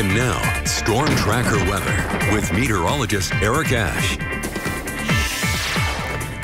And now, Storm Tracker weather with meteorologist Eric Ash.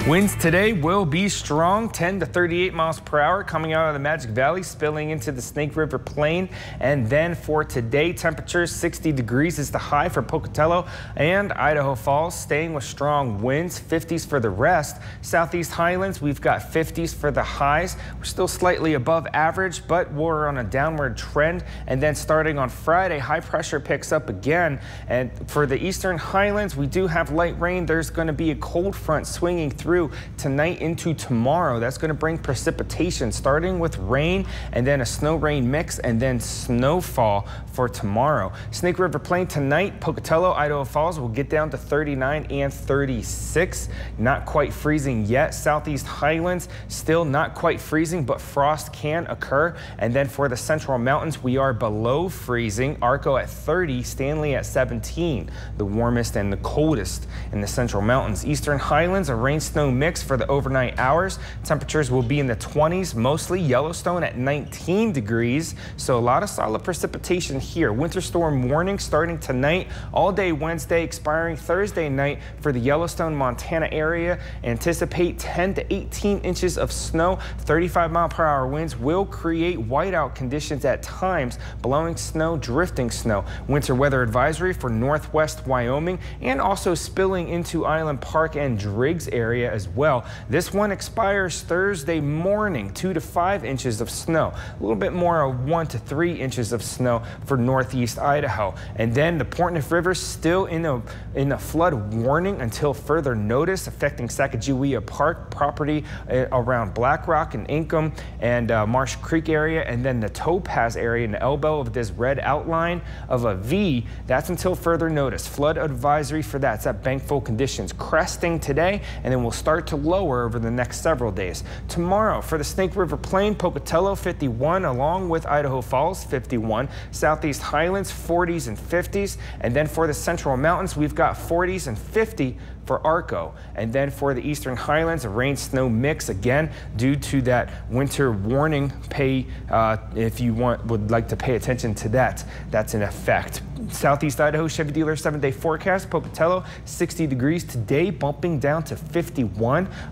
Winds today will be strong, 10 to 38 miles per hour coming out of the Magic Valley, spilling into the Snake River Plain. And then for today, temperatures 60 degrees is the high for Pocatello and Idaho Falls, staying with strong winds, 50s for the rest. Southeast Highlands, we've got 50s for the highs. We're still slightly above average, but we're on a downward trend. And then starting on Friday, high pressure picks up again. And for the Eastern Highlands, we do have light rain. There's going to be a cold front swinging through through tonight into tomorrow. That's going to bring precipitation starting with rain and then a snow rain mix and then snowfall for tomorrow. Snake River Plain tonight, Pocatello, Idaho Falls will get down to 39 and 36. Not quite freezing yet. Southeast Highlands still not quite freezing, but frost can occur. And then for the central mountains, we are below freezing. Arco at 30, Stanley at 17, the warmest and the coldest in the central mountains. Eastern Highlands, a rain snow snow mix for the overnight hours. Temperatures will be in the 20s, mostly Yellowstone at 19 degrees. So a lot of solid precipitation here. Winter storm warning starting tonight, all day Wednesday, expiring Thursday night for the Yellowstone, Montana area. Anticipate 10 to 18 inches of snow. 35 mile per hour winds will create whiteout conditions at times, blowing snow, drifting snow. Winter weather advisory for northwest Wyoming and also spilling into Island Park and Driggs area as well. This one expires Thursday morning, two to five inches of snow. A little bit more of one to three inches of snow for northeast Idaho. And then the Portneuf River still in a, in a flood warning until further notice affecting Sacagawea Park property uh, around Black Rock and Inkom and uh, Marsh Creek area. And then the Topaz area in the elbow of this red outline of a V. That's until further notice. Flood advisory for that. It's at bankful conditions. Cresting today and then we'll start to lower over the next several days. Tomorrow for the Snake River Plain, Pocatello 51 along with Idaho Falls 51, Southeast Highlands 40s and 50s, and then for the Central Mountains we've got 40s and 50 for Arco. And then for the Eastern Highlands, a rain snow mix again due to that winter warning pay uh, if you want would like to pay attention to that. That's in effect. Southeast Idaho Chevy dealer seven day forecast Pocatello 60 degrees today bumping down to 51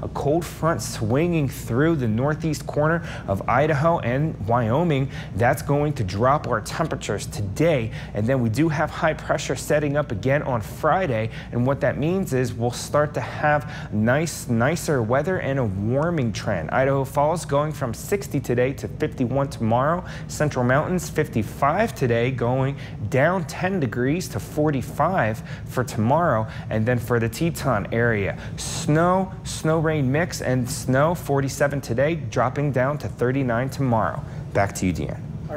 a cold front swinging through the northeast corner of Idaho and Wyoming that's going to drop our temperatures today and then we do have high pressure setting up again on Friday and what that means is we'll start to have nice, nicer weather and a warming trend. Idaho Falls going from 60 today to 51 tomorrow. Central Mountains 55 today going down 10 degrees to 45 for tomorrow. And then for the Teton area, snow, snow rain mix and snow 47 today dropping down to 39 tomorrow. Back to you, Deanne.